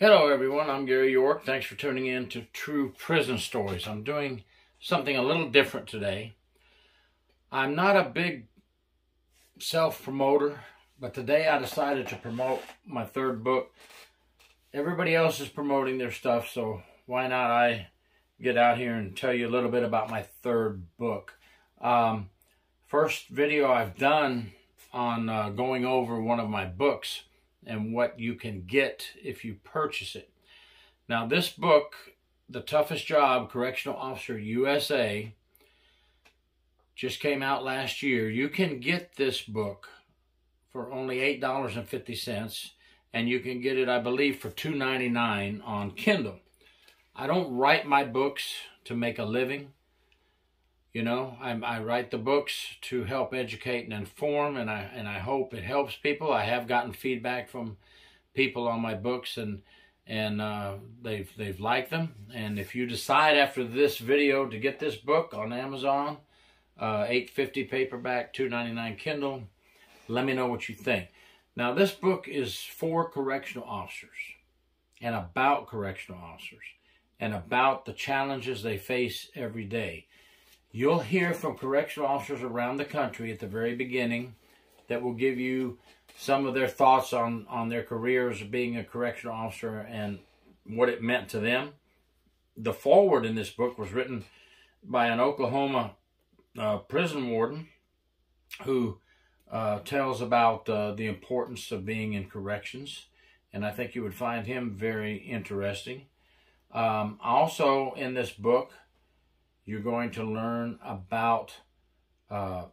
Hello, everyone. I'm Gary York. Thanks for tuning in to True Prison Stories. I'm doing something a little different today. I'm not a big self promoter, but today I decided to promote my third book. Everybody else is promoting their stuff, so why not I get out here and tell you a little bit about my third book? Um, first video I've done on uh, going over one of my books and what you can get if you purchase it. Now, this book, The Toughest Job Correctional Officer USA, just came out last year. You can get this book for only $8.50, and you can get it, I believe, for $2.99 on Kindle. I don't write my books to make a living. You know, I, I write the books to help educate and inform, and I and I hope it helps people. I have gotten feedback from people on my books, and and uh, they've they've liked them. And if you decide after this video to get this book on Amazon, uh, eight fifty paperback, two ninety nine Kindle, let me know what you think. Now, this book is for correctional officers and about correctional officers and about the challenges they face every day. You'll hear from correctional officers around the country at the very beginning that will give you some of their thoughts on, on their careers of being a correctional officer and what it meant to them. The foreword in this book was written by an Oklahoma uh, prison warden who uh, tells about uh, the importance of being in corrections, and I think you would find him very interesting. Um, also, in this book, you're going to learn about uh,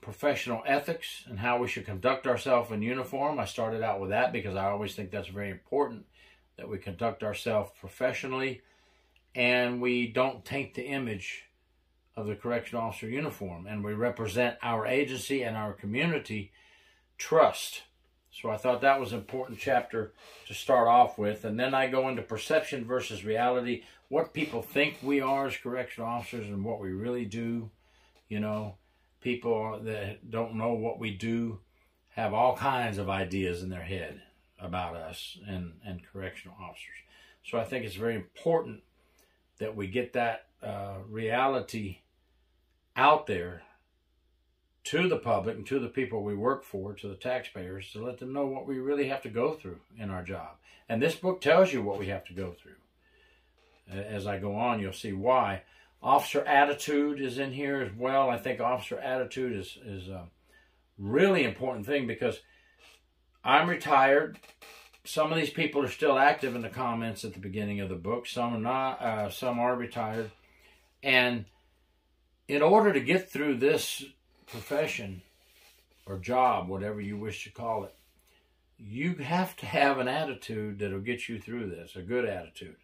professional ethics and how we should conduct ourselves in uniform. I started out with that because I always think that's very important that we conduct ourselves professionally and we don't taint the image of the correctional officer uniform and we represent our agency and our community trust. So I thought that was an important chapter to start off with. And then I go into perception versus reality, what people think we are as correctional officers and what we really do. You know, people that don't know what we do have all kinds of ideas in their head about us and, and correctional officers. So I think it's very important that we get that uh, reality out there to the public and to the people we work for, to the taxpayers, to let them know what we really have to go through in our job. And this book tells you what we have to go through. As I go on, you'll see why. Officer attitude is in here as well. I think officer attitude is, is a really important thing because I'm retired. Some of these people are still active in the comments at the beginning of the book. Some are not. Uh, some are retired. And in order to get through this profession or job, whatever you wish to call it, you have to have an attitude that'll get you through this, a good attitude.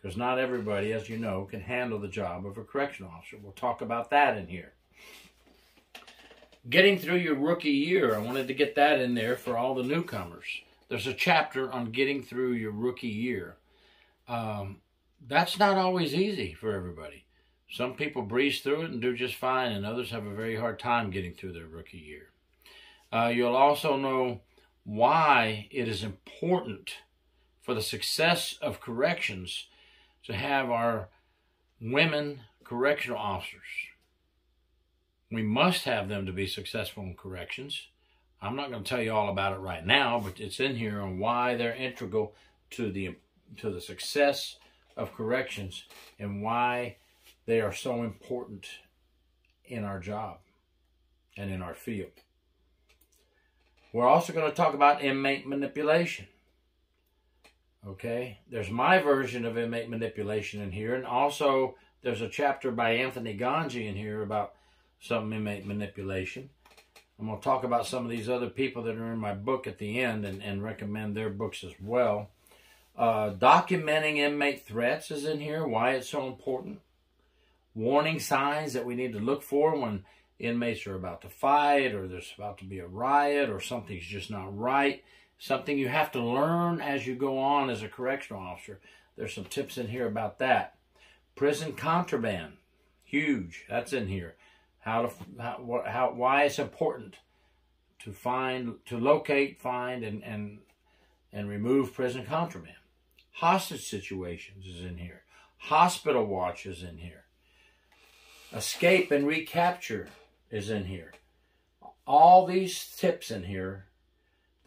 Because not everybody, as you know, can handle the job of a correctional officer. We'll talk about that in here. Getting through your rookie year, I wanted to get that in there for all the newcomers. There's a chapter on getting through your rookie year. Um, that's not always easy for everybody. Some people breeze through it and do just fine, and others have a very hard time getting through their rookie year. Uh, you'll also know why it is important for the success of corrections to have our women correctional officers. We must have them to be successful in corrections. I'm not going to tell you all about it right now, but it's in here on why they're integral to the to the success of corrections and why they are so important in our job and in our field. We're also going to talk about inmate manipulation. Okay, there's my version of inmate manipulation in here, and also there's a chapter by Anthony Gangi in here about some inmate manipulation. I'm going to talk about some of these other people that are in my book at the end and, and recommend their books as well. Uh, documenting inmate threats is in here, why it's so important warning signs that we need to look for when inmates are about to fight or there's about to be a riot or something's just not right. Something you have to learn as you go on as a correctional officer. There's some tips in here about that. Prison contraband, huge. That's in here. How to how, how why it's important to find to locate, find, and and and remove prison contraband. Hostage situations is in here. Hospital watch is in here. Escape and recapture is in here. All these tips in here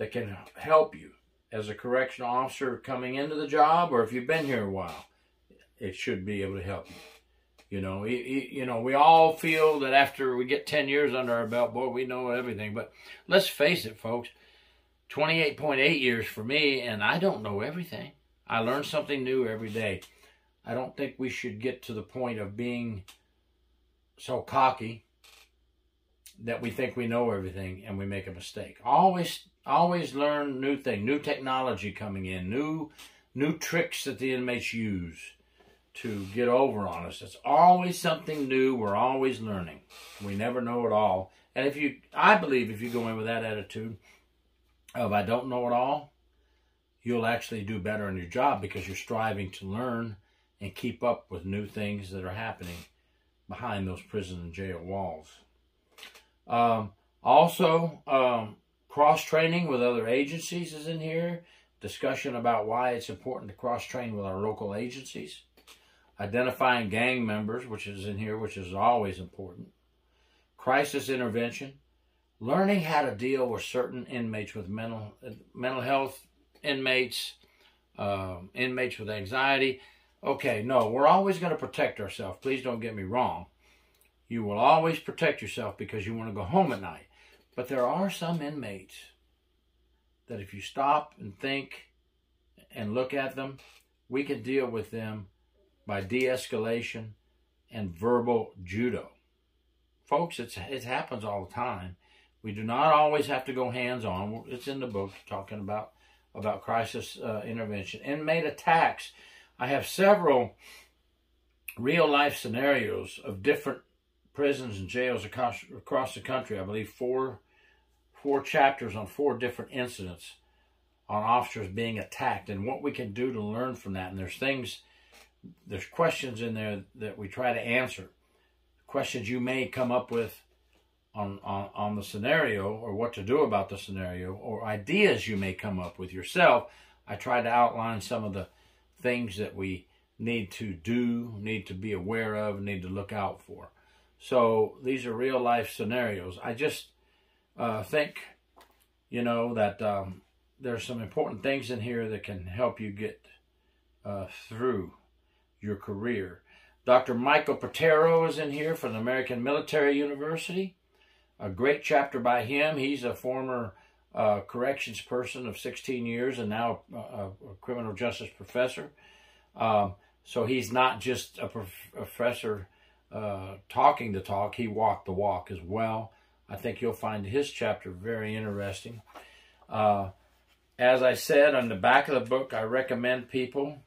that can help you as a correctional officer coming into the job or if you've been here a while, it should be able to help you. You know, you, you know, we all feel that after we get 10 years under our belt, boy, we know everything. But let's face it, folks, 28.8 years for me, and I don't know everything. I learn something new every day. I don't think we should get to the point of being so cocky that we think we know everything and we make a mistake. Always always learn new thing, new technology coming in, new new tricks that the inmates use to get over on us. It's always something new. We're always learning. We never know it all. And if you I believe if you go in with that attitude of I don't know it all, you'll actually do better in your job because you're striving to learn and keep up with new things that are happening behind those prison and jail walls. Um, also, um, cross training with other agencies is in here. Discussion about why it's important to cross train with our local agencies. Identifying gang members, which is in here, which is always important. Crisis intervention. Learning how to deal with certain inmates with mental mental health inmates, uh, inmates with anxiety. Okay, no, we're always going to protect ourselves. Please don't get me wrong. You will always protect yourself because you want to go home at night. But there are some inmates that if you stop and think and look at them, we can deal with them by de-escalation and verbal judo. Folks, it's, it happens all the time. We do not always have to go hands-on. It's in the book talking about, about crisis uh, intervention. Inmate attacks. I have several real-life scenarios of different prisons and jails across, across the country. I believe four, four chapters on four different incidents on officers being attacked and what we can do to learn from that. And there's things, there's questions in there that we try to answer. Questions you may come up with on, on, on the scenario or what to do about the scenario or ideas you may come up with yourself. I try to outline some of the things that we need to do, need to be aware of, need to look out for. So these are real life scenarios. I just uh, think, you know, that um, there's some important things in here that can help you get uh, through your career. Dr. Michael Pittaro is in here from the American Military University. A great chapter by him. He's a former uh, corrections person of 16 years and now a, a criminal justice professor. Um, so he's not just a prof professor uh, talking the talk, he walked the walk as well. I think you'll find his chapter very interesting. Uh, as I said on the back of the book, I recommend people.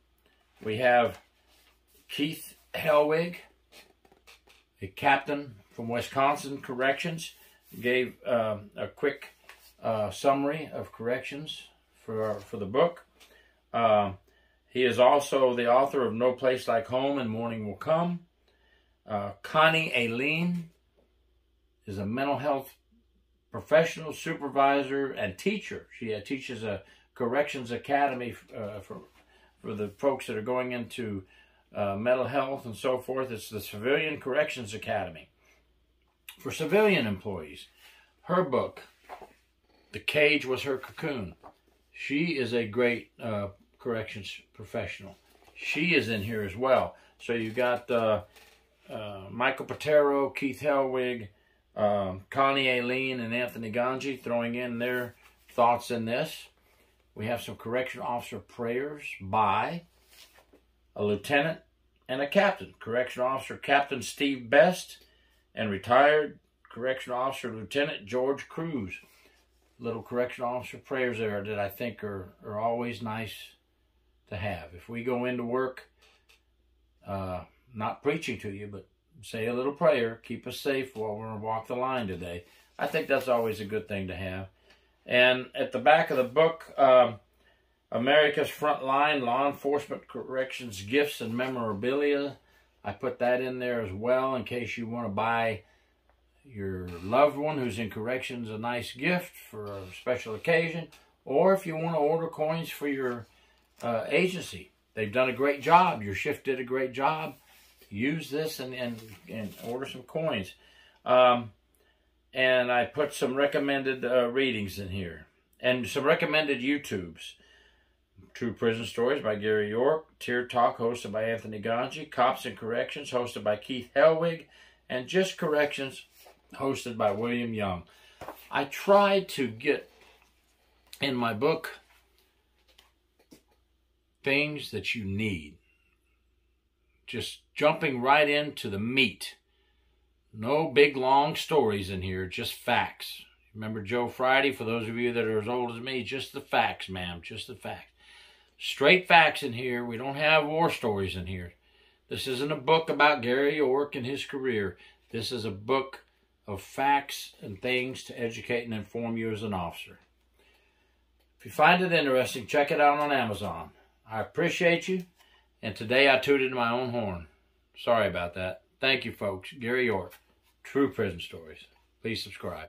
We have Keith Helwig, a captain from Wisconsin Corrections, gave uh, a quick uh, summary of corrections for, for the book. Uh, he is also the author of No Place Like Home and Morning Will Come. Uh, Connie Aileen is a mental health professional, supervisor, and teacher. She uh, teaches a corrections academy uh, for, for the folks that are going into uh, mental health and so forth. It's the Civilian Corrections Academy for civilian employees. Her book, The Cage Was Her Cocoon. She is a great uh, corrections professional. She is in here as well. So you got uh, uh, Michael Pittaro, Keith Helwig, um, Connie Aileen, and Anthony Gangi throwing in their thoughts in this. We have some correction officer prayers by a lieutenant and a captain. Correction officer Captain Steve Best and retired correction officer Lieutenant George Cruz. Little correction officer prayers there that I think are, are always nice to have. If we go into work, uh, not preaching to you, but say a little prayer, keep us safe while we're going to walk the line today. I think that's always a good thing to have. And at the back of the book, um, America's Frontline Law Enforcement Corrections Gifts and Memorabilia. I put that in there as well in case you want to buy your loved one who's in corrections a nice gift for a special occasion, or if you want to order coins for your uh, agency they've done a great job. Your shift did a great job. Use this and, and, and order some coins. Um, and I put some recommended uh, readings in here and some recommended YouTubes. True Prison Stories by Gary York, Tier Talk hosted by Anthony Gangi, Cops and Corrections hosted by Keith Helwig, and Just Corrections hosted by William Young. I tried to get in my book things that you need. Just jumping right into the meat. No big long stories in here, just facts. Remember Joe Friday? For those of you that are as old as me, just the facts, ma'am, just the facts. Straight facts in here. We don't have war stories in here. This isn't a book about Gary York and his career. This is a book of facts and things to educate and inform you as an officer. If you find it interesting, check it out on Amazon. I appreciate you, and today I tooted my own horn. Sorry about that. Thank you, folks. Gary York, True Prison Stories. Please subscribe.